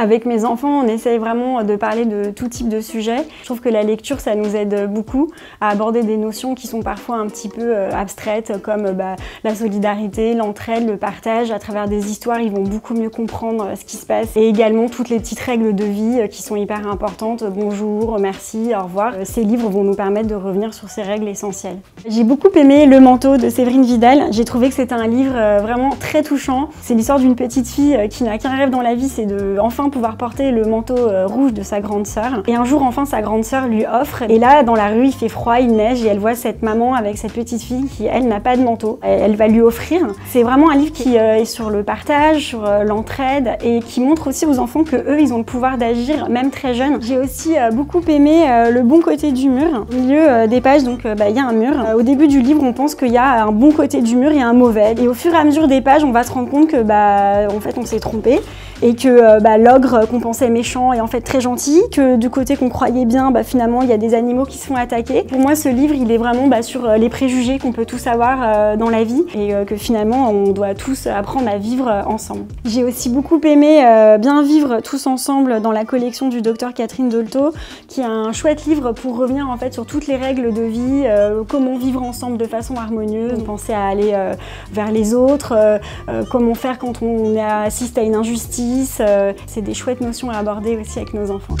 Avec mes enfants, on essaye vraiment de parler de tout type de sujets. Je trouve que la lecture, ça nous aide beaucoup à aborder des notions qui sont parfois un petit peu euh, abstraites, comme bah, la solidarité, l'entraide, le partage. À travers des histoires, ils vont beaucoup mieux comprendre ce qui se passe. Et également toutes les petites règles de vie qui sont hyper importantes. Bonjour, merci, au revoir. Ces livres vont nous permettre de revenir sur ces règles essentielles. J'ai beaucoup aimé Le manteau de Séverine Vidal. J'ai trouvé que c'était un livre vraiment très touchant. C'est l'histoire d'une petite fille qui n'a qu'un rêve dans la vie, c'est de enfin pouvoir porter le manteau euh, rouge de sa grande sœur. Et un jour, enfin, sa grande sœur lui offre. Et là, dans la rue, il fait froid, il neige, et elle voit cette maman avec cette petite fille qui, elle, n'a pas de manteau. Elle va lui offrir. C'est vraiment un livre qui euh, est sur le partage, sur euh, l'entraide, et qui montre aussi aux enfants que eux, ils ont le pouvoir d'agir, même très jeunes. J'ai aussi beaucoup aimé le bon côté du mur. Au milieu des pages, donc, bah, il y a un mur. au début du livre, on pense qu'il y a un bon côté du mur et un mauvais. Et au fur et à mesure des pages, on va se rendre compte que, bah, en fait, on s'est trompé et que bah, l'ogre qu'on pensait méchant est en fait très gentil, que du côté qu'on croyait bien, bah, finalement il y a des animaux qui se font attaquer. Pour moi ce livre il est vraiment bah, sur euh, les préjugés qu'on peut tous avoir euh, dans la vie et que finalement on doit tous apprendre à vivre ensemble. J'ai aussi beaucoup aimé Bien vivre tous ensemble dans la collection du docteur Catherine Dolto qui est un chouette livre pour revenir en fait sur toutes les règles de vie, comment vivre ensemble de façon harmonieuse, penser à aller vers les autres, comment faire quand on assiste à une injustice euh, des chouettes notions à aborder aussi avec nos enfants.